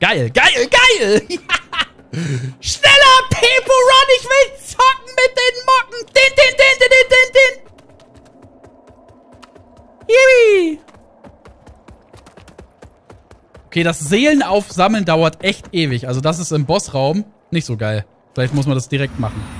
Geil, geil, geil! Schneller, Pepo Run! Ich will zocken mit den Mocken! Din, din, din, din, din, din, din! Yippie! Okay, das Seelenaufsammeln dauert echt ewig. Also das ist im Bossraum nicht so geil. Vielleicht muss man das direkt machen.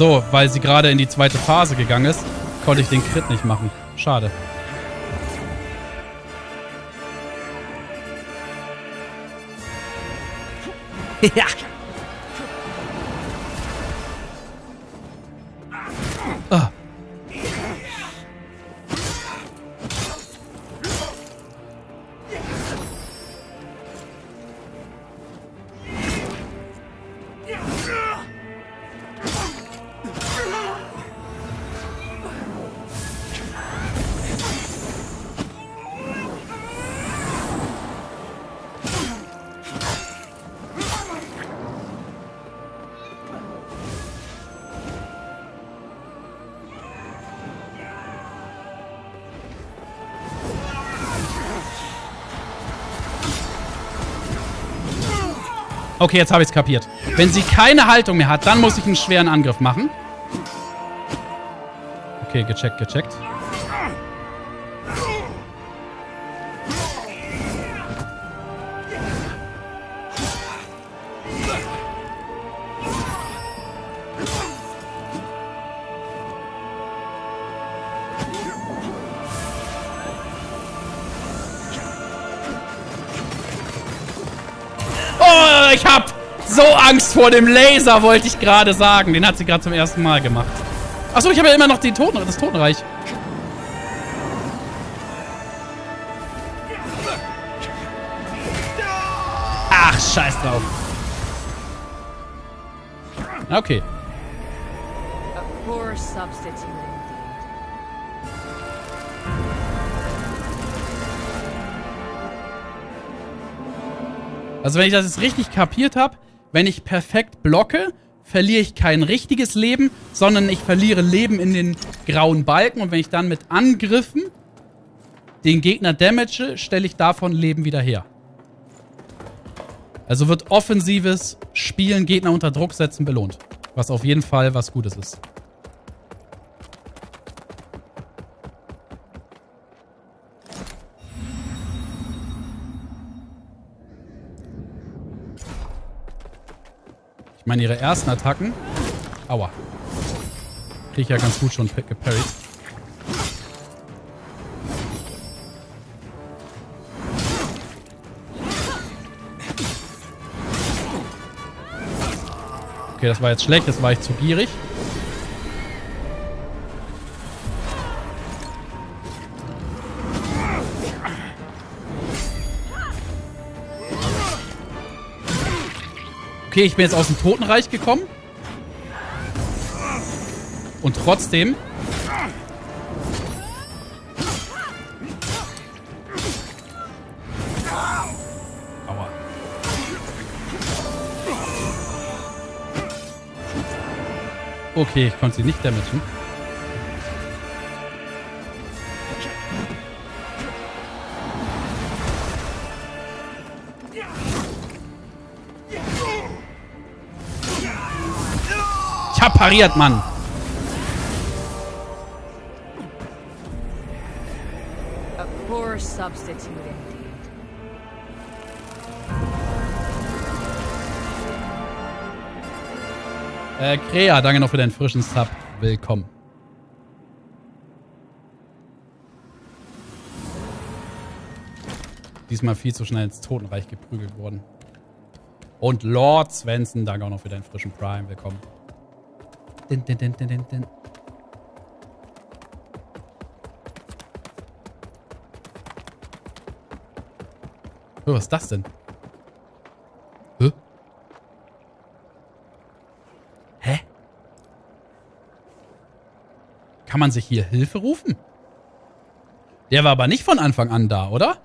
So, weil sie gerade in die zweite Phase gegangen ist, konnte ich den Crit nicht machen. Schade. ja. Okay, jetzt habe ich es kapiert. Wenn sie keine Haltung mehr hat, dann muss ich einen schweren Angriff machen. Okay, gecheckt, gecheckt. Angst vor dem Laser, wollte ich gerade sagen. Den hat sie gerade zum ersten Mal gemacht. Achso, ich habe ja immer noch die Toten, das Totenreich. Ach, scheiß drauf. Okay. Also wenn ich das jetzt richtig kapiert habe, wenn ich perfekt blocke, verliere ich kein richtiges Leben, sondern ich verliere Leben in den grauen Balken. Und wenn ich dann mit Angriffen den Gegner damage, stelle ich davon Leben wieder her. Also wird offensives Spielen, Gegner unter Druck setzen belohnt. Was auf jeden Fall was Gutes ist. Meine, ihre ersten Attacken. Aua. Krieg ich ja ganz gut schon geparried. Okay, das war jetzt schlecht, das war ich zu gierig. Okay, ich bin jetzt aus dem Totenreich gekommen. Und trotzdem... Aua. Okay, ich konnte sie nicht damagen. pariert, Mann. Äh, Krea, danke noch für deinen frischen Sub. Willkommen. Diesmal viel zu schnell ins Totenreich geprügelt worden. Und Lord Svensson, danke auch noch für deinen frischen Prime. Willkommen. Din, din, din, din, din, din. Oh, was ist das denn? Hä? Hä? Kann man sich hier Hilfe rufen? Der war aber nicht von Anfang an da, oder?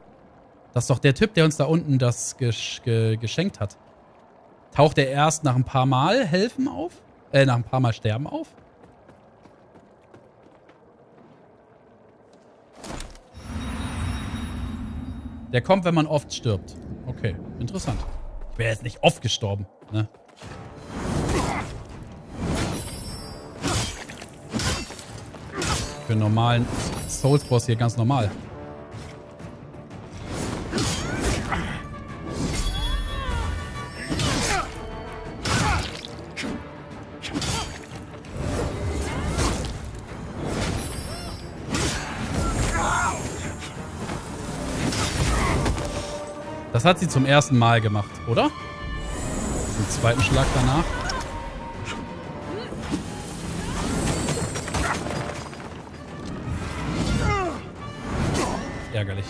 Das ist doch der Typ, der uns da unten das gesch ge geschenkt hat. Taucht er erst nach ein paar Mal helfen auf? Äh, nach ein paar Mal sterben auf? Der kommt, wenn man oft stirbt. Okay, interessant. Ich wäre jetzt nicht oft gestorben, ne? Für einen normalen Souls-Boss hier ganz normal. Das hat sie zum ersten Mal gemacht, oder? Den zweiten Schlag danach. Ärgerlich.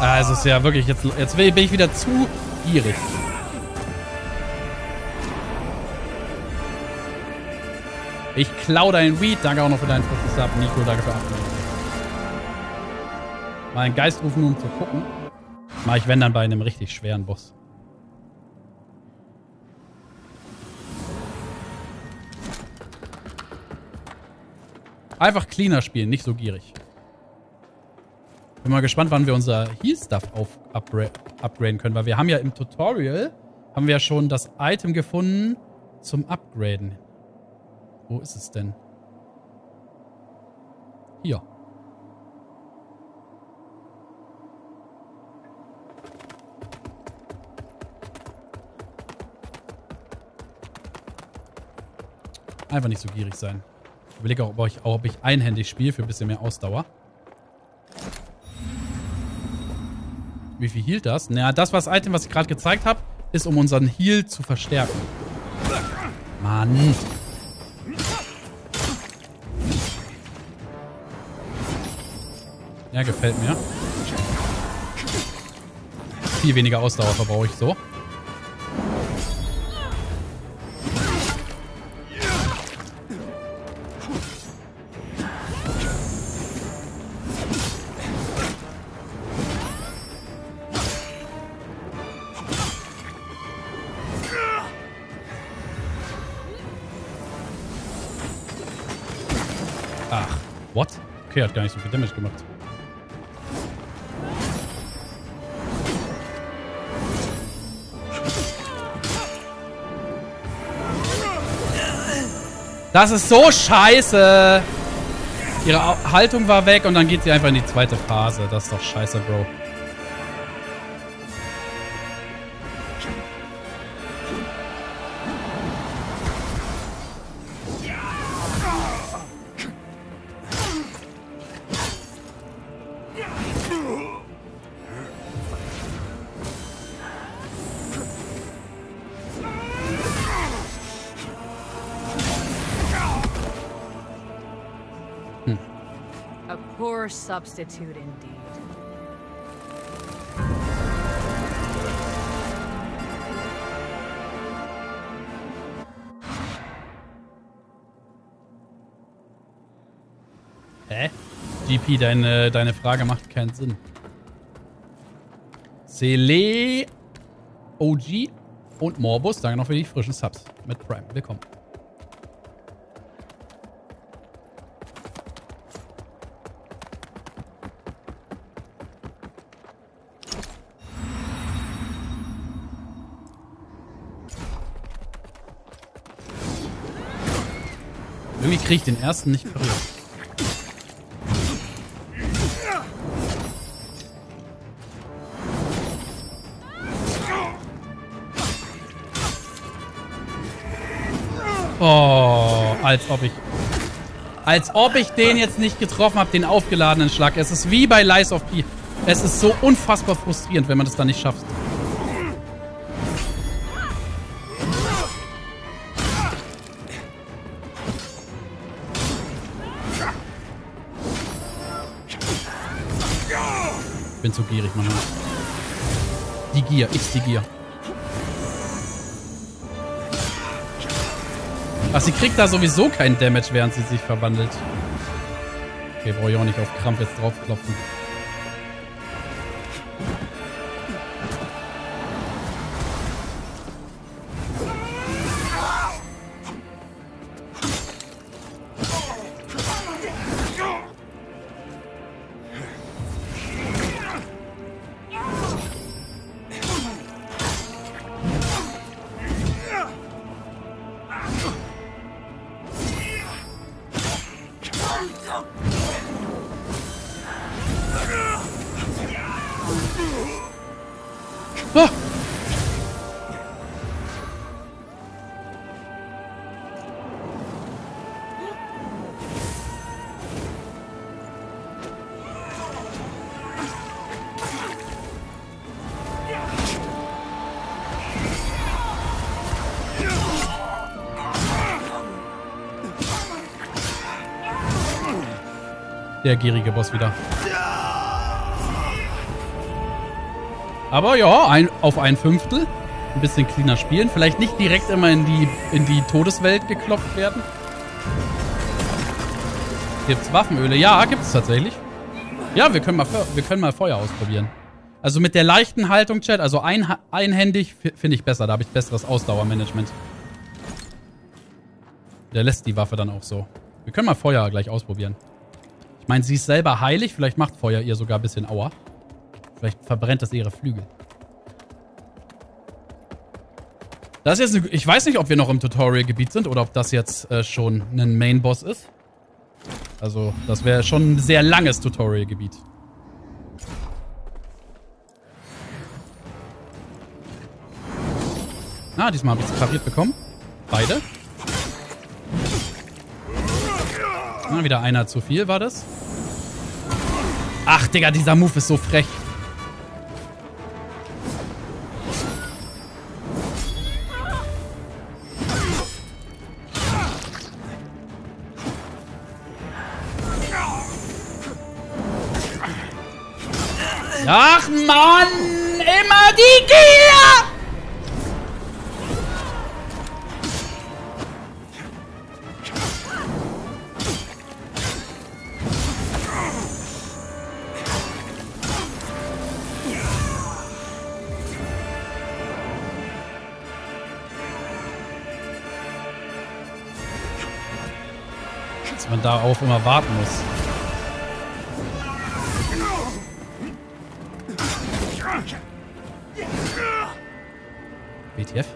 Ah, es ist ja wirklich, jetzt, jetzt bin ich wieder zu gierig. Ich klau deinen Weed. Danke auch noch für deinen frisches Sub. Nico, danke für 8 Mal einen Geist rufen, um zu gucken. Mach ich, wenn dann, bei einem richtig schweren Boss. Einfach cleaner spielen, nicht so gierig. Bin mal gespannt, wann wir unser Heal-Stuff upgra upgraden können, weil wir haben ja im Tutorial haben wir ja schon das Item gefunden zum Upgraden. Wo ist es denn? Hier. Einfach nicht so gierig sein. Ich überlege auch, ob ich, auch, ob ich einhändig spiele für ein bisschen mehr Ausdauer. Wie viel hielt das? Naja, das was Item, was ich gerade gezeigt habe, ist, um unseren Heal zu verstärken. Mann. Ja, gefällt mir. Viel weniger Ausdauer verbrauche ich so. Ach, what? Okay, hat gar nicht so viel Damage gemacht. Das ist so scheiße. Ihre Haltung war weg und dann geht sie einfach in die zweite Phase. Das ist doch scheiße, Bro. Substitute indeed. Hä? GP, deine, deine Frage macht keinen Sinn. Cele OG und Morbus, danke noch für die frischen Subs mit Prime. Willkommen. Irgendwie kriege ich den ersten nicht berührt. Oh, als ob ich... Als ob ich den jetzt nicht getroffen habe, den aufgeladenen Schlag. Es ist wie bei Lies of P. Es ist so unfassbar frustrierend, wenn man das dann nicht schafft. Bin zu gierig manchmal. Die Gier, ist die Gier. Ach, sie kriegt da sowieso keinen Damage, während sie sich verwandelt. Okay, brauche ich auch nicht auf Krampf jetzt draufklopfen. Der gierige Boss wieder. Aber ja, ein, auf ein Fünftel. Ein bisschen cleaner spielen. Vielleicht nicht direkt immer in die, in die Todeswelt geklopft werden. Gibt's Waffenöle? Ja, gibt's tatsächlich. Ja, wir können mal, wir können mal Feuer ausprobieren. Also mit der leichten Haltung, Chat, also ein, einhändig finde ich besser. Da habe ich besseres Ausdauermanagement. Der lässt die Waffe dann auch so. Wir können mal Feuer gleich ausprobieren. Ich meine, sie ist selber heilig. Vielleicht macht Feuer ihr sogar ein bisschen Aua. Vielleicht verbrennt das ihre Flügel. Das ist jetzt eine, Ich weiß nicht, ob wir noch im Tutorial-Gebiet sind oder ob das jetzt äh, schon ein Main-Boss ist. Also, das wäre schon ein sehr langes Tutorial-Gebiet. Ah, diesmal habe ich es pariert bekommen. Beide. Ah, wieder einer zu viel war das. Ach, Digga, dieser Move ist so frech. Darauf immer warten muss. WTF?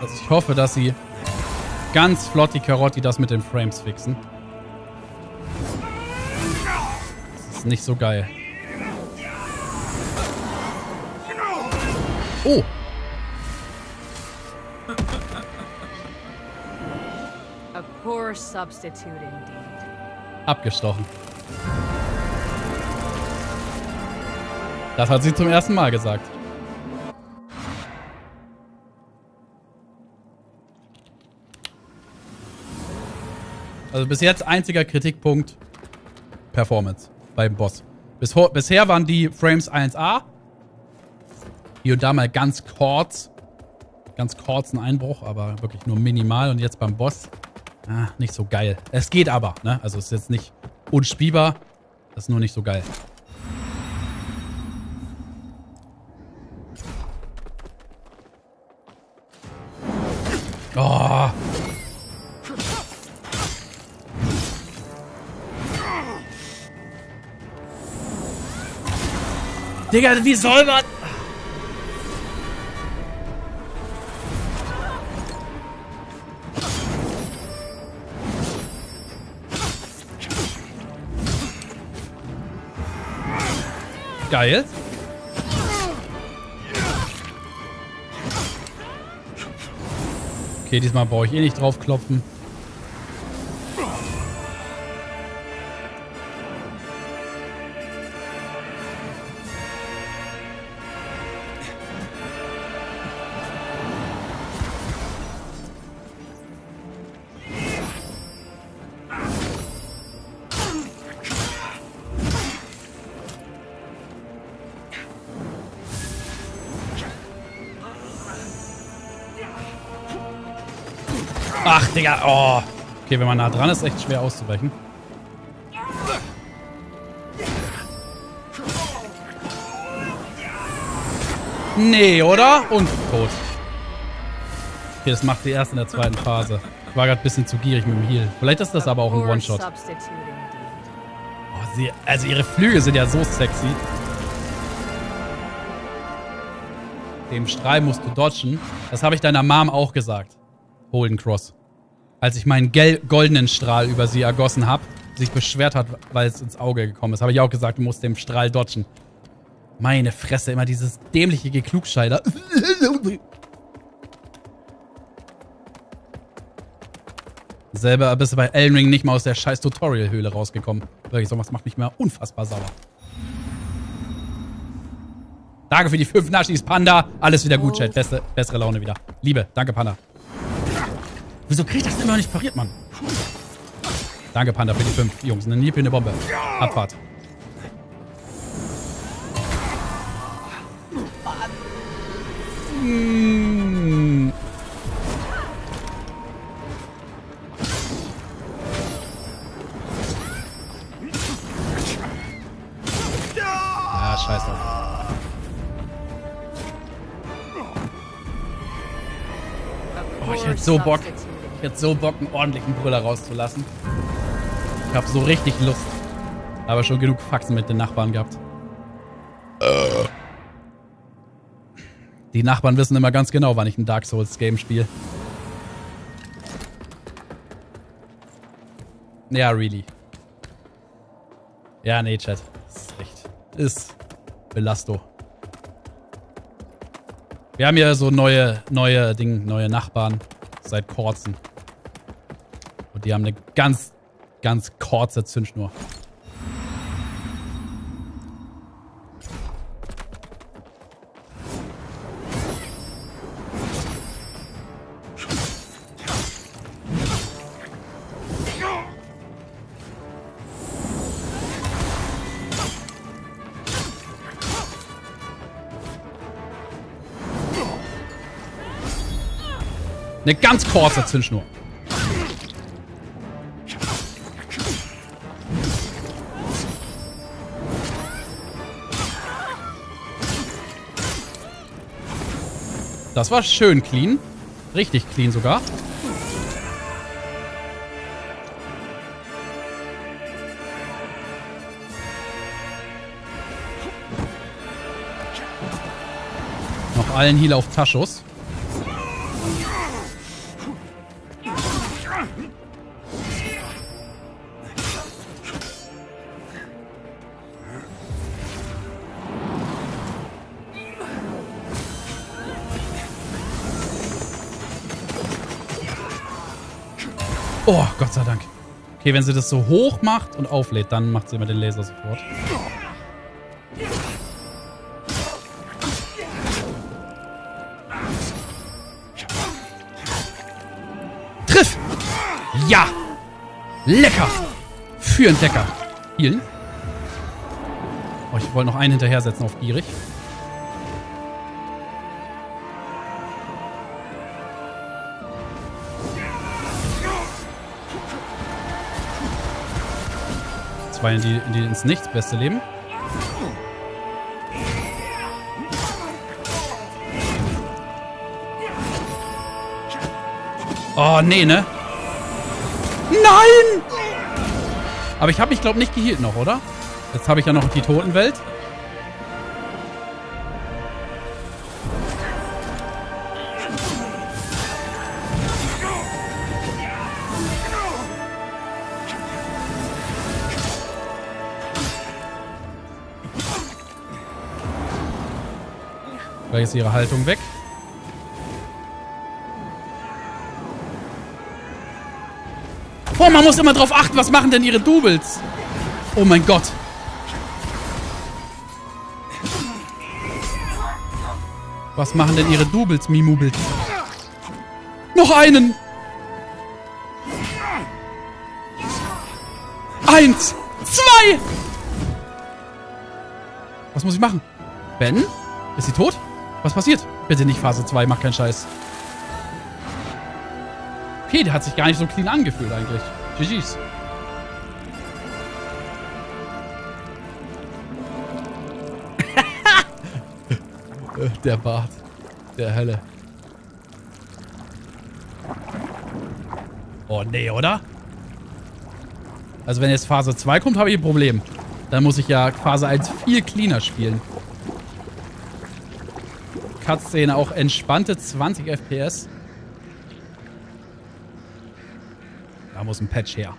Also ich hoffe, dass sie ganz flott die Karotti das mit den Frames fixen. Das ist nicht so geil. Oh! Poor substitute indeed. Abgestochen. Das hat sie zum ersten Mal gesagt. Also bis jetzt einziger Kritikpunkt Performance beim Boss. Bis, bisher waren die Frames 1A. Hier und da mal ganz kurz. Ganz kurz ein Einbruch, aber wirklich nur minimal. Und jetzt beim Boss, ah, nicht so geil. Es geht aber, ne? Also es ist jetzt nicht unspielbar. Das ist nur nicht so geil. Oh. Digga, wie soll man... geil. Okay, diesmal brauche ich eh nicht draufklopfen. Oh. Okay, wenn man nah dran ist, ist echt schwer auszuweichen. Nee, oder? Und tot. Okay, das macht sie erst in der zweiten Phase. Ich war gerade ein bisschen zu gierig mit dem Heal. Vielleicht ist das aber auch ein One-Shot. Oh, sie, also ihre Flügel sind ja so sexy. Dem Strahl musst du dodgen. Das habe ich deiner Mom auch gesagt. Holden Cross. Als ich meinen goldenen Strahl über sie ergossen habe, sich beschwert hat, weil es ins Auge gekommen ist, habe ich auch gesagt, du musst dem Strahl dodgen. Meine Fresse, immer dieses dämliche Geklugscheider. Selber bist du bei Elden Ring nicht mal aus der scheiß Tutorial-Höhle rausgekommen. Wirklich, sowas macht mich mal unfassbar sauer. Danke für die fünf Naschis, Panda. Alles wieder gut, Chat. Beste, bessere Laune wieder. Liebe, danke, Panda. Wieso krieg ich das immer nicht pariert, Mann? Danke, Panda, für die fünf. Jungs, eine Niepel, eine Bombe. Abfahrt. Mm. Ah, scheiße. Oh, ich hätte so Bock. Hätte so Bock, einen ordentlichen Brüller rauszulassen. Ich habe so richtig Lust. Aber schon genug Faxen mit den Nachbarn gehabt. Die Nachbarn wissen immer ganz genau, wann ich ein Dark Souls Game spiele. Ja, really. Ja, nee, Chat. Ist echt. Ist Belasto. Wir haben ja so neue, neue Ding, neue Nachbarn seit kurzem. Die haben eine ganz, ganz kurze Zündschnur. Eine ganz kurze Zündschnur. Das war schön clean. Richtig clean sogar. Noch allen Heal auf Taschos. Sei Dank. Okay, wenn sie das so hoch macht und auflädt, dann macht sie immer den Laser sofort. Triff! Ja! Lecker! Für Entdecker. Healen. Oh, ich wollte noch einen hinterher setzen auf gierig. Zwei in die, die ins Nichts, beste Leben. Oh, nee, ne? Nein! Aber ich habe mich, glaube nicht geheilt noch, oder? Jetzt habe ich ja noch die Totenwelt. Ihre Haltung weg. Oh, man muss immer drauf achten, was machen denn ihre Doubles? Oh mein Gott. Was machen denn ihre Doubles, Mimubels? Noch einen! Eins! Zwei! Was muss ich machen? Ben? Ist sie tot? Was passiert? Bitte nicht Phase 2, mach keinen Scheiß. Okay, der hat sich gar nicht so clean angefühlt eigentlich. GG's. der Bart. Der Hölle. Oh, nee, oder? Also wenn jetzt Phase 2 kommt, habe ich ein Problem. Dann muss ich ja Phase 1 viel cleaner spielen. Cutscene auch entspannte 20 FPS. Da muss ein Patch her.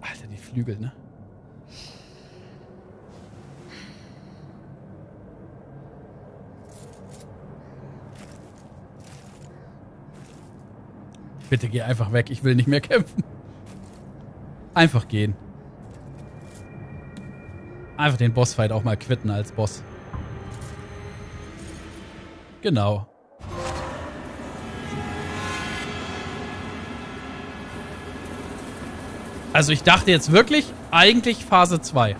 Alter, die Flügel, ne? Bitte geh einfach weg. Ich will nicht mehr kämpfen. Einfach gehen. Einfach den Bossfight auch mal quitten als Boss. Genau. Also ich dachte jetzt wirklich, eigentlich Phase 2.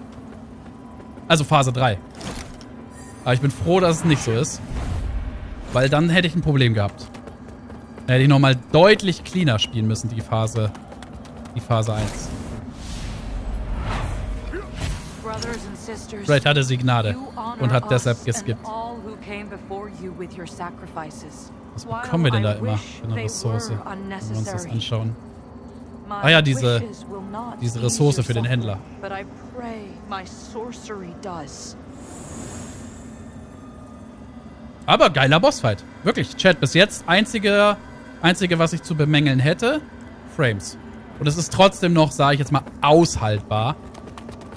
Also Phase 3. Aber ich bin froh, dass es nicht so ist. Weil dann hätte ich ein Problem gehabt. Hätte ich nochmal deutlich cleaner spielen müssen, die Phase. Die Phase 1. Fred hatte sie Gnade und hat deshalb geskippt. Was bekommen wir denn da immer für eine Ressource, wenn wir uns das anschauen? Ah ja, diese, diese Ressource für den Händler. Aber geiler Bossfight. Wirklich, Chat, bis jetzt einzige, einzige, was ich zu bemängeln hätte, Frames. Und es ist trotzdem noch, sage ich jetzt mal, aushaltbar.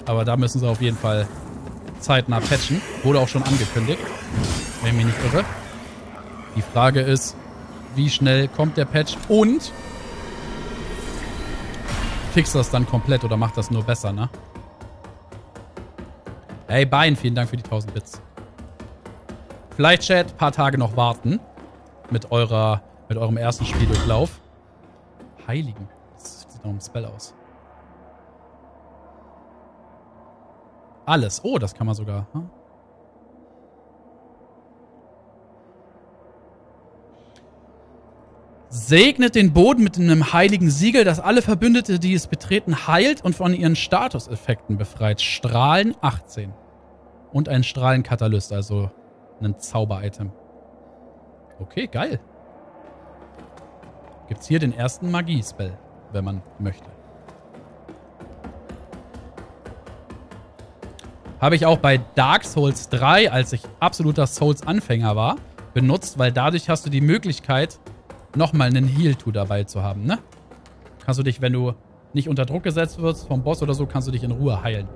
Aber da müssen sie auf jeden Fall zeitnah patchen. Wurde auch schon angekündigt, wenn ich mich nicht irre. Die Frage ist, wie schnell kommt der Patch und fixt das dann komplett oder macht das nur besser, ne? Hey, Bein, vielen Dank für die 1000 Bits. Vielleicht, Chat, paar Tage noch warten mit eurer, mit eurem ersten Spieldurchlauf. Heiligen. Das sieht noch ein Spell aus. Alles. Oh, das kann man sogar. Hm? Segnet den Boden mit einem heiligen Siegel, das alle Verbündete, die es betreten, heilt und von ihren Statuseffekten befreit. Strahlen 18. Und ein Strahlenkatalyst, also ein Zauber-Item. Okay, geil. Gibt's hier den ersten Magie-Spell, wenn man möchte. Habe ich auch bei Dark Souls 3, als ich absoluter Souls-Anfänger war, benutzt, weil dadurch hast du die Möglichkeit, nochmal einen Heal-To dabei zu haben, ne? Kannst du dich, wenn du nicht unter Druck gesetzt wirst vom Boss oder so, kannst du dich in Ruhe heilen.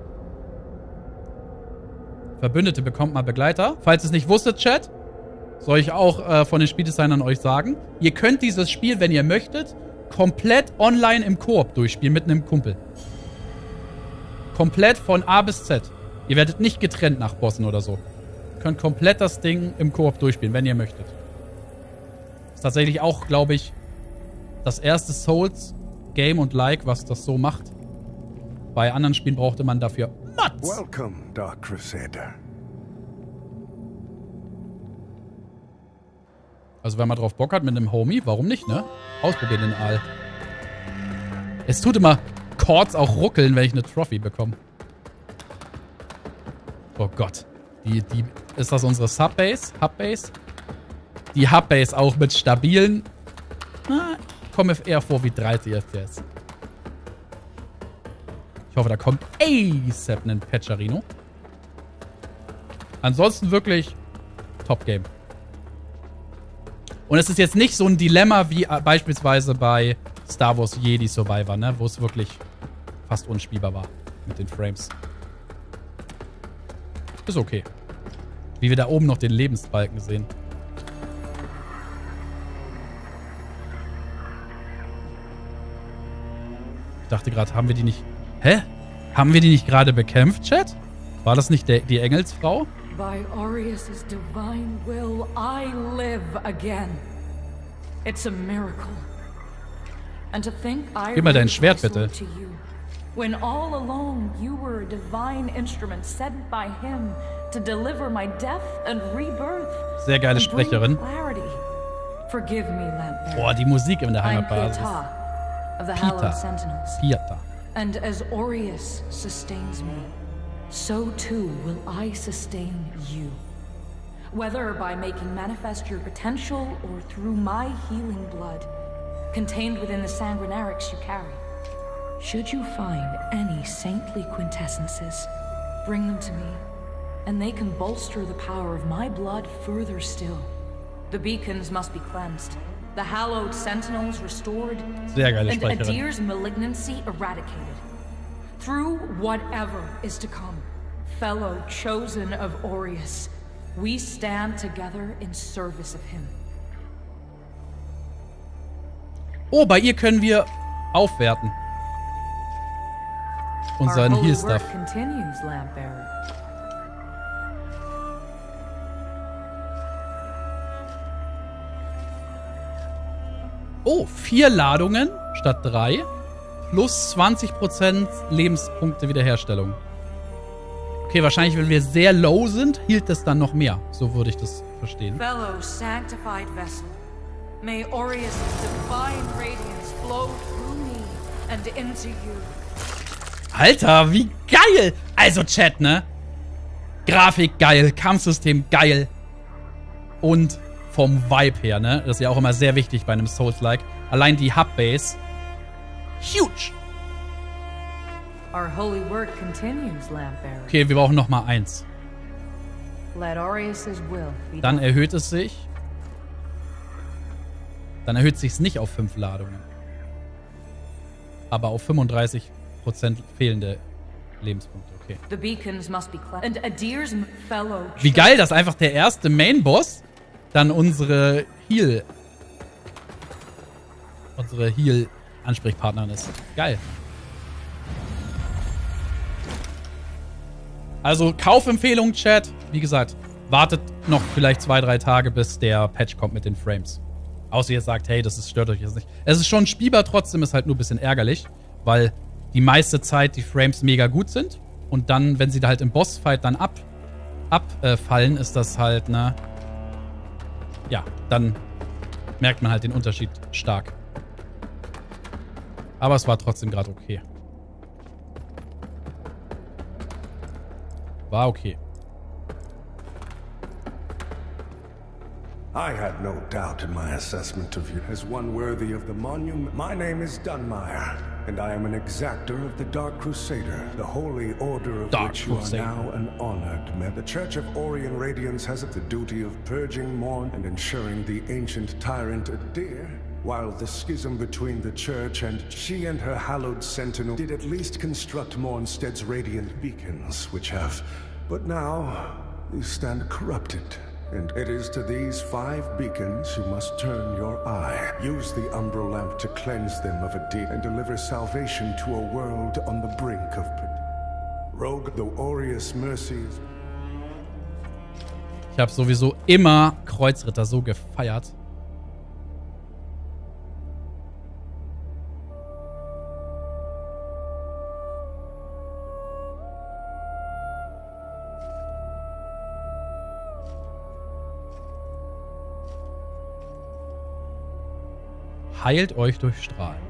Verbündete bekommt mal Begleiter. Falls ihr es nicht wusstet, Chat, soll ich auch äh, von den Spieldesignern euch sagen, ihr könnt dieses Spiel, wenn ihr möchtet, komplett online im Koop durchspielen mit einem Kumpel. Komplett von A bis Z. Ihr werdet nicht getrennt nach Bossen oder so. Ihr könnt komplett das Ding im Koop durchspielen, wenn ihr möchtet. Ist tatsächlich auch, glaube ich, das erste Souls-Game und Like, was das so macht. Bei anderen Spielen brauchte man dafür Mods. Welcome, Dark Crusader. Also wenn man drauf Bock hat mit einem Homie, warum nicht, ne? Ausprobieren den Aal. Es tut immer Chords auch ruckeln, wenn ich eine Trophy bekomme. Oh Gott. Die, die, ist das unsere Subbase? Hubbase? Die Hubbase auch mit stabilen... Na, komme eher vor wie 30 FPS. Ich hoffe, da kommt ASAP ein Patcherino. Ansonsten wirklich Top-Game. Und es ist jetzt nicht so ein Dilemma wie äh, beispielsweise bei Star Wars Jedi Survivor, ne? Wo es wirklich fast unspielbar war mit den Frames. Ist okay. Wie wir da oben noch den Lebensbalken sehen. Ich dachte gerade, haben wir die nicht... Hä? Haben wir die nicht gerade bekämpft, Chat? War das nicht der, die Engelsfrau? By Aureus' divine will, I live again. It's a miracle. And to think I Gib mal dein Schwert, bitte. when all along you were a divine instrument sent by him to deliver my death and rebirth. Sehr geile Sprecherin. Forgive me. Boah, die Musik in der I'm Heimatbasis. Pita. Pieta. And as Aureus sustains me, so too will I sustain you. Whether by making manifest your potential or through my healing blood, contained within the sanguinarics you carry. Should you find any saintly quintessences, bring them to me, and they can bolster the power of my blood further still. The beacons must be cleansed, the hallowed sentinels restored, and. Adir's malignancy eradicated. Through whatever is to come, fellow chosen of Aureus, we stand together in service of him. Oh, bei ihr können wir aufwerten. Unseren continues, Lampbearer. Oh, vier Ladungen statt drei. Plus 20% Lebenspunkte Wiederherstellung. Okay, wahrscheinlich, wenn wir sehr low sind, hielt das dann noch mehr. So würde ich das verstehen. Fellow sanctified vessel, may Aureus' divine radiance flow through me and into you. Alter, wie geil! Also, Chat, ne? Grafik geil, Kampfsystem geil. Und vom Vibe her, ne? Das ist ja auch immer sehr wichtig bei einem Souls-like. Allein die Hub-Base. Huge! Okay, wir brauchen noch mal eins. Dann erhöht es sich. Dann erhöht sich nicht auf fünf Ladungen. Aber auf 35% fehlende Lebenspunkte. Okay. The beacons must be cleansed. And Adir's m- fellow Wie geil, dass einfach der erste Main-Boss dann unsere Heal. Unsere Heal-Ansprechpartnerin ist. Geil. Also Kaufempfehlung, Chat. Wie gesagt, wartet noch vielleicht zwei, drei Tage, bis der Patch kommt mit den Frames. Außer ihr sagt, hey, das ist, stört euch jetzt nicht. Es ist schon spielbar, trotzdem ist halt nur ein bisschen ärgerlich, weil die meiste Zeit die Frames mega gut sind. Und dann, wenn sie da halt im Bossfight dann ab, abfallen, ist das halt, ne? Ja, dann merkt man halt den Unterschied stark. Aber es war trotzdem gerade okay. War okay. I had no doubt in my assessment of you as one worthy of the monument. My name is Dunmire, and I am an exactor of the Dark Crusader, the holy order of Dark which you Crusader. are now an honored member. The Church of Orion Radiance has the duty of purging, mourn, and ensuring the ancient tyrant Adir. While the schism between the church and she and her hallowed sentinel did at least construct Mornstead's radiant beacons, which have. But now, these stand corrupted. And it is to these five beacons you must turn your eye. Use the Umbral lamp to cleanse them of a deed and deliver salvation to a world on the brink of. Rogue, the Aureus mercies. Ich habe sowieso immer Kreuzritter so gefeiert. Heilt euch durch Strahlen.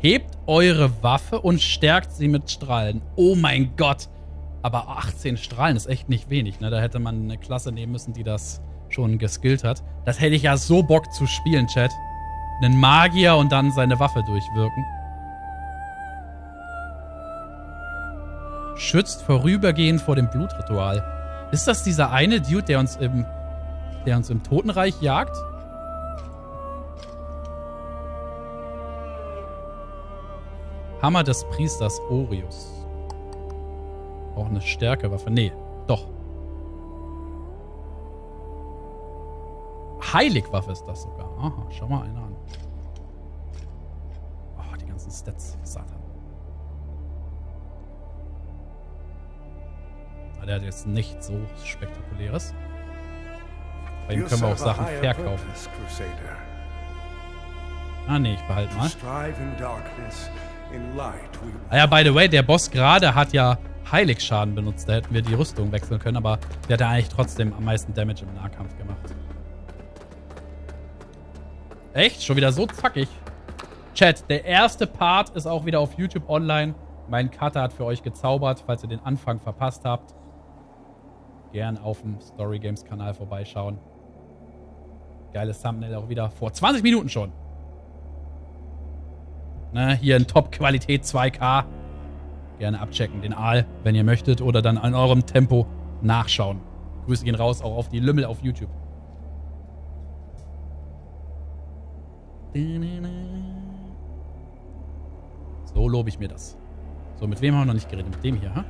Hebt eure Waffe und stärkt sie mit Strahlen. Oh mein Gott. Aber 18 Strahlen ist echt nicht wenig, ne? Da hätte man eine Klasse nehmen müssen, die das schon geskillt hat. Das hätte ich ja so Bock zu spielen, Chat. Einen Magier und dann seine Waffe durchwirken. Schützt vorübergehend vor dem Blutritual. Ist das dieser eine Dude, der uns im, der uns im Totenreich jagt? Hammer des Priesters Orius. Auch eine Stärkewaffe. Nee, doch. Heiligwaffe ist das sogar. Aha, schau mal einer an. Oh, die ganzen Stats. Satan. Ah, der hat jetzt nichts so Spektakuläres. Bei ihm können wir auch Sachen verkaufen. Ah, nee, ich behalte mal. Ah ja, by the way, der Boss gerade hat ja Heiligschaden benutzt. Da hätten wir die Rüstung wechseln können, aber der hat ja eigentlich trotzdem am meisten Damage im Nahkampf gemacht. Echt? Schon wieder so zackig? Chat, der erste Part ist auch wieder auf YouTube online. Mein Cutter hat für euch gezaubert, falls ihr den Anfang verpasst habt. Gern auf dem Story Games Kanal vorbeischauen. Geiles Thumbnail auch wieder. Vor 20 Minuten schon. Ne, hier in Top-Qualität 2K. Gerne abchecken, den Aal, wenn ihr möchtet. Oder dann in eurem Tempo nachschauen. Grüße gehen raus, auch auf die Lümmel auf YouTube. So lobe ich mir das. So, mit wem haben wir noch nicht geredet? Mit dem hier, ha?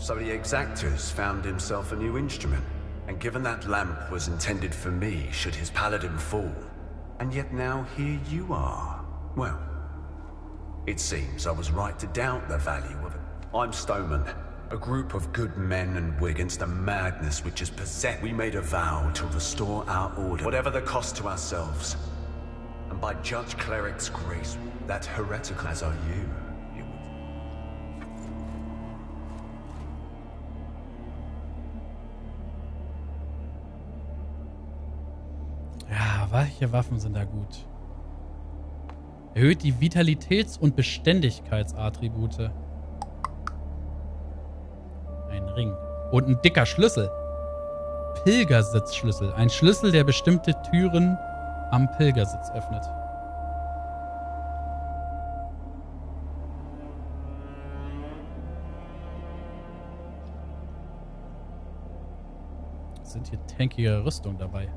So the Exactors found himself a new instrument. And given that lamp was intended for me, should his paladin fall. And yet now here you are. Well, It seems I was right to doubt the value of it. I'm Stoneman, a group of good men and we against the madness which has possessed. We made a vow to restore our order, whatever the cost to ourselves. And by Judge Cleric's grace, that heretical as are you. Welche Waffen sind da gut? Erhöht die Vitalitäts- und Beständigkeitsattribute. Ein Ring. Und ein dicker Schlüssel. Pilgersitzschlüssel. Ein Schlüssel, der bestimmte Türen am Pilgersitz öffnet. Sind hier tankige Rüstung dabei?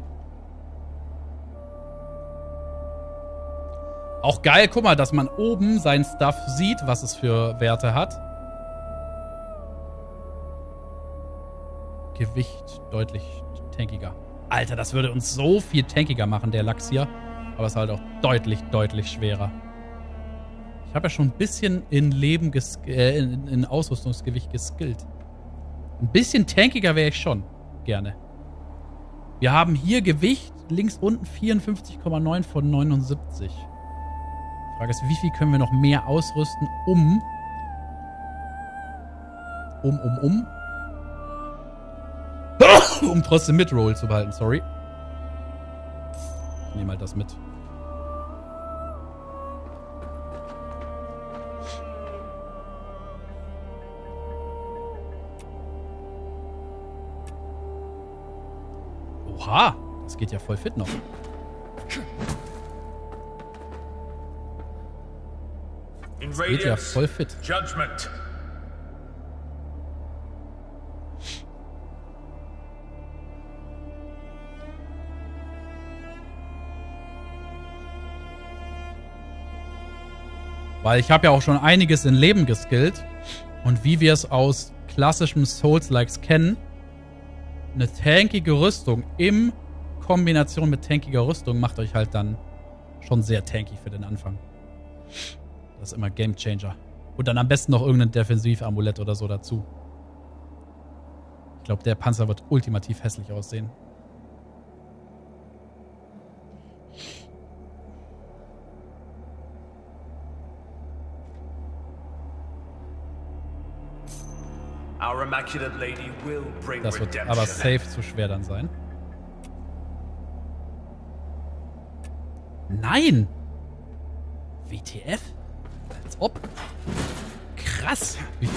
Auch geil, guck mal, dass man oben sein Stuff sieht, was es für Werte hat. Gewicht deutlich tankiger. Alter, das würde uns so viel tankiger machen, der Lachs hier. Aber es ist halt auch deutlich, deutlich schwerer. Ich habe ja schon ein bisschen in Leben, äh, in, in Ausrüstungsgewicht geskillt. Ein bisschen tankiger wäre ich schon. Gerne. Wir haben hier Gewicht, links unten 54,9 von 79. Frage ist, wie viel können wir noch mehr ausrüsten, um... Um, um, um... um trotzdem Midroll zu behalten, sorry. Ich nehme halt das mit. Oha, das geht ja voll fit noch. Geht ja voll fit. Judgment. Weil ich habe ja auch schon einiges in Leben geskillt. Und wie wir es aus klassischem Souls-Likes kennen, eine tankige Rüstung im Kombination mit tankiger Rüstung macht euch halt dann schon sehr tanky für den Anfang. Das ist immer Game Changer. Und dann am besten noch irgendein Defensivamulett oder so dazu. Ich glaube, der Panzer wird ultimativ hässlich aussehen. Das wird aber safe zu schwer dann sein. Nein! WTF? Als ob. Krass. Wie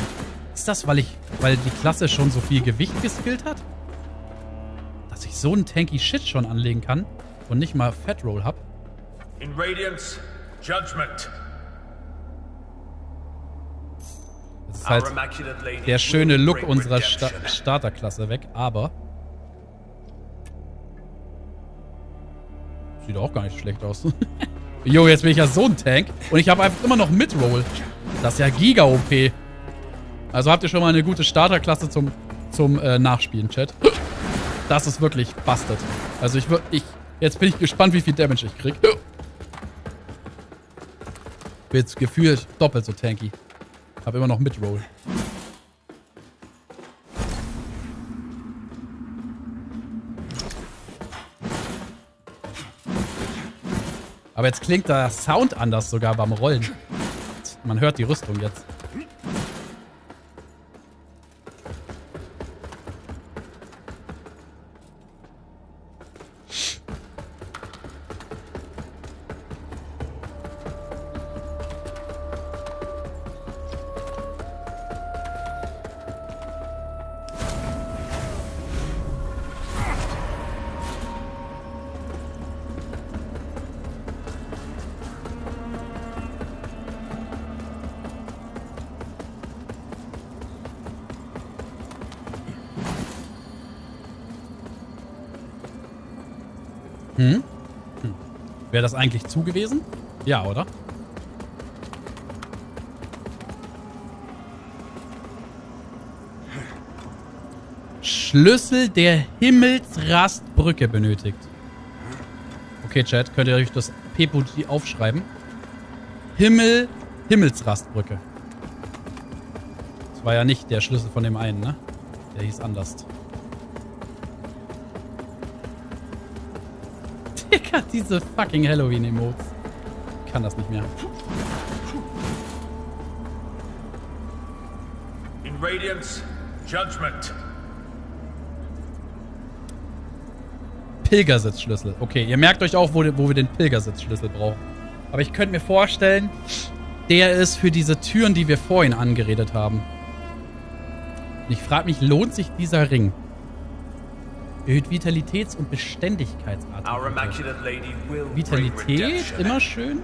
ist das, weil ich, weil die Klasse schon so viel Gewicht geskillt hat? Dass ich so einen tanky Shit schon anlegen kann und nicht mal Fat Roll hab? In Radiance, Judgment. Jetzt ist halt der schöne Look unserer Sta Starterklasse weg, aber... Sieht auch gar nicht schlecht aus. Jo, jetzt bin ich ja so ein Tank. Und ich habe einfach immer noch Midroll. Das ist ja Giga-OP. Also habt ihr schon mal eine gute Starterklasse zum, zum äh, Nachspielen, Chat. Das ist wirklich busted. Also ich, ich... Jetzt bin ich gespannt, wie viel Damage ich krieg. Bin jetzt gefühlt doppelt so tanky. Hab immer noch Midroll. Aber jetzt klingt der Sound anders sogar beim Rollen. Man hört die Rüstung jetzt. Eigentlich zu gewesen? Ja, oder? Schlüssel der Himmelsrastbrücke benötigt. Okay, Chat, könnt ihr euch das PPG aufschreiben? Himmel, Himmelsrastbrücke. Das war ja nicht der Schlüssel von dem einen, ne? Der hieß anders. Diese fucking Halloween-Emotes. Ich kann das nicht mehr. In Radiance, Judgment. Pilgersitzschlüssel. Okay, ihr merkt euch auch, wo, wo wir den Pilgersitzschlüssel brauchen. Aber ich könnte mir vorstellen, der ist für diese Türen, die wir vorhin angeredet haben. Und ich frage mich, lohnt sich dieser Ring? Erhöht Vitalitäts- und Beständigkeitsart. Vitalität, immer schön.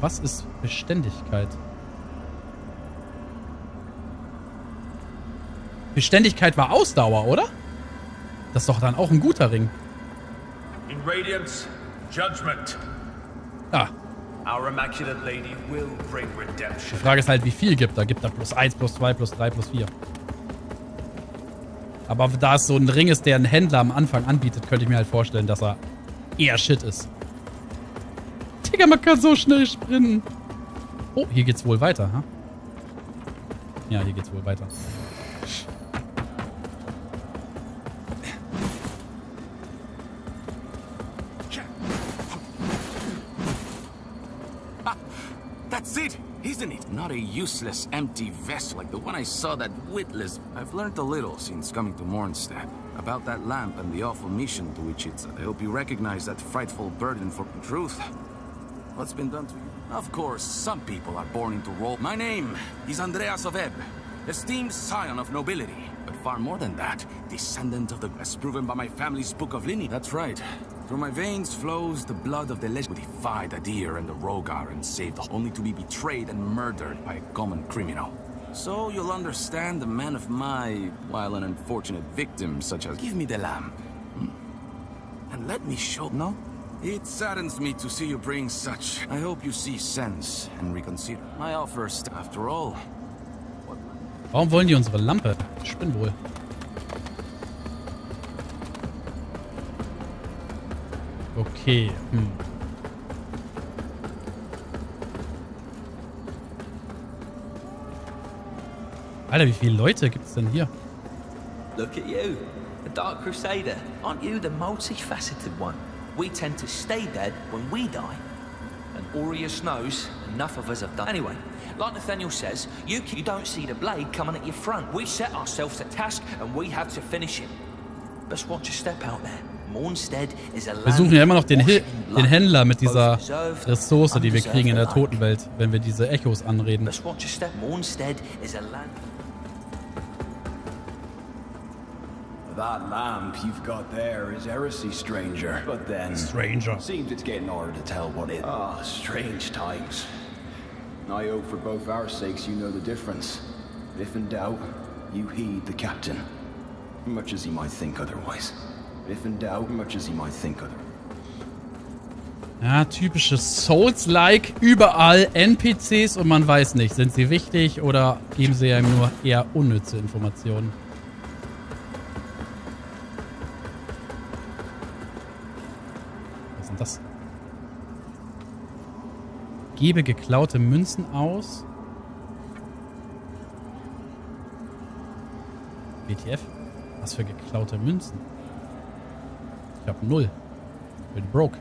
Was ist Beständigkeit? Beständigkeit war Ausdauer, oder? Das ist doch dann auch ein guter Ring. In Radiance, Judgment. Ah. Die Frage ist halt, wie viel gibt er? Gibt er plus 1, plus 2, plus 3, plus 4? Aber da es so ein Ring ist, der ein Händler am Anfang anbietet, könnte ich mir halt vorstellen, dass er eher Shit ist. Digga, man kann so schnell sprinten. Oh, hier geht's wohl weiter, ha? Ja, hier geht's wohl weiter. That's it, isn't it? Not a useless, empty vessel like the one I saw that witless... I've learned a little since coming to Mornstead. About that lamp and the awful mission to which it's... I hope you recognize that frightful burden for truth. What's been done to you? Of course, some people are born into role. My name is Andreas of Ebb, esteemed scion of nobility. But far more than that, descendant of the... as proven by my family's book of lineage. That's right. Through my veins flows the blood of the legend who defied Adir and the Rogar and saved only to be betrayed and murdered by a common criminal. So you'll understand the man of my, while an unfortunate victim such as... Give me the lamb. Hmm? And let me show... No? It saddens me to see you bring such... I hope you see sense and reconsider. My offer, after all... Warum wollen die unsere Lampe? Ich bin wohl. Okay. Hm. Alter, wie viele Leute gibt es denn hier? Look at you, a Dark Crusader. Aren't you the multifaceted one? We tend to stay dead when we die. And Aureus knows enough of us have done. Anyway, like Nathaniel says, you, you don't see the blade coming at your front. We set ourselves a task and we have to finish it. Best watch your step out there. Wir suchen ja immer noch den, Hi den Händler mit dieser Ressource, die wir kriegen in der Totenwelt, wenn wir diese Echos anreden. That lamp you've got there is heresy, stranger. But then... Stranger. Seems it's getting harder to tell what it... Ah, oh, strange times. I hope for both our sakes you know the difference. If in doubt, you heed the captain. Much as he might think otherwise. If in doubt, much as he might think otherwise. Ja, typisches Souls-like. Überall NPCs und man weiß nicht, sind sie wichtig oder geben sie einem nur eher unnütze Informationen. Gebe geklaute Münzen aus. WTF? Was für geklaute Münzen? Ich hab null. Bin broke.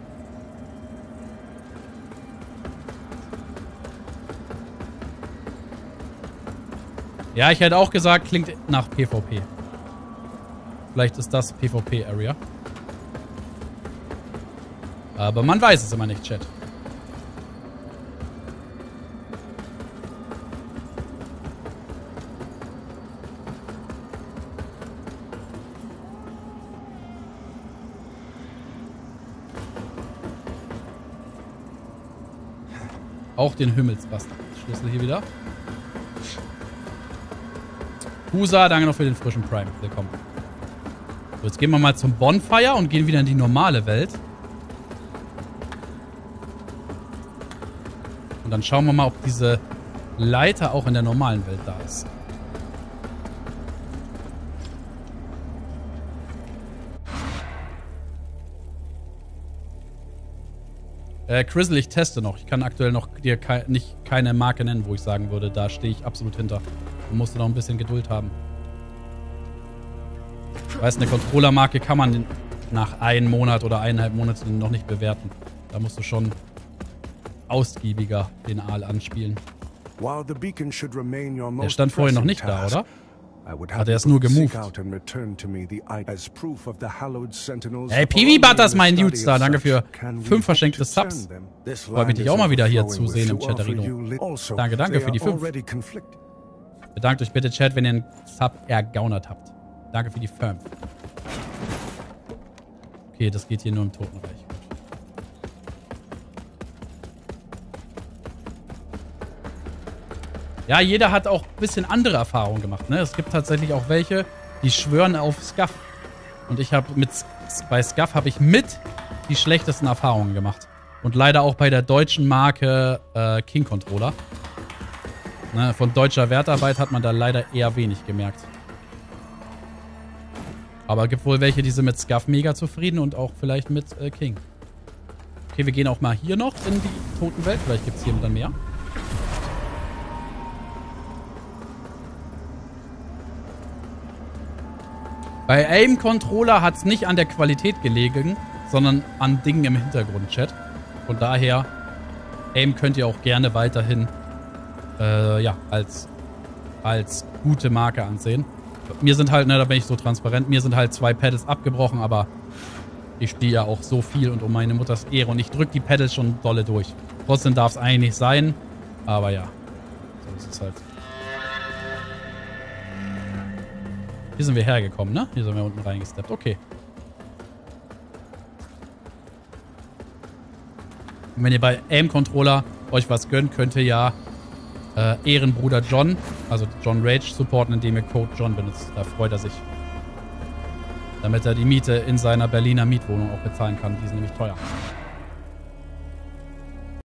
Ja, ich hätte auch gesagt, klingt nach PvP. Vielleicht ist das PvP-Area. Aber man weiß es immer nicht, Chat. Auch den Himmelsbastard. Schlüssel hier wieder. Husa, danke noch für den frischen Prime. Willkommen. So, jetzt gehen wir mal zum Bonfire und gehen wieder in die normale Welt. Und dann schauen wir mal, ob diese Leiter auch in der normalen Welt da ist. Äh, Crizzle, ich teste noch. Ich kann aktuell noch dir kei nicht keine Marke nennen, wo ich sagen würde, da stehe ich absolut hinter. Du musst noch ein bisschen Geduld haben. Ich weiß, eine Controller-Marke kann man nach einem Monat oder eineinhalb Monaten noch nicht bewerten. Da musst du schon ausgiebiger den Aal anspielen. Der stand vorher noch nicht da, oder? Hat er es nur gemoved? Hey, Piwi Butters, mein Dudes da. Danke für fünf verschenkte Subs. Freut mich, dich auch mal wieder hier zu sehen im Chatterino. Also, Danke, danke für die fünf. Bedankt euch bitte, Chat, wenn ihr einen Sub ergaunert habt. Danke für die fünf. Okay, das geht hier nur im Totenreich. Ja, jeder hat auch ein bisschen andere Erfahrungen gemacht. Ne? Es gibt tatsächlich auch welche, die schwören auf Scuff. Und ich habe mit bei Scuff habe ich mit die schlechtesten Erfahrungen gemacht. Und leider auch bei der deutschen Marke äh, King Controller. Ne, von deutscher Wertarbeit hat man da leider eher wenig gemerkt. Aber es gibt wohl welche, die sind mit Scuff mega zufrieden und auch vielleicht mit äh, King. Okay, wir gehen auch mal hier noch in die Totenwelt. Vielleicht gibt es hier dann mehr. Bei Aim-Controller hat es nicht an der Qualität gelegen, sondern an Dingen im Hintergrund, Chat. Von daher, Aim könnt ihr auch gerne weiterhin äh, ja, als, als gute Marke ansehen. Mir sind halt, ne, da bin ich so transparent, mir sind halt zwei Pedals abgebrochen, aber ich spiele ja auch so viel und um meine Mutters Ehre und ich drücke die Pedals schon dolle durch. Trotzdem darf es eigentlich sein, aber ja, so ist es halt. Hier sind wir hergekommen, ne? Hier sind wir unten reingesteppt. Okay. Und wenn ihr bei Aim-Controller euch was gönnt, könnt ihr ja äh, Ehrenbruder John, also John Rage, supporten, indem ihr Code John benutzt. Da freut er sich. Damit er die Miete in seiner Berliner Mietwohnung auch bezahlen kann. Die ist nämlich teuer.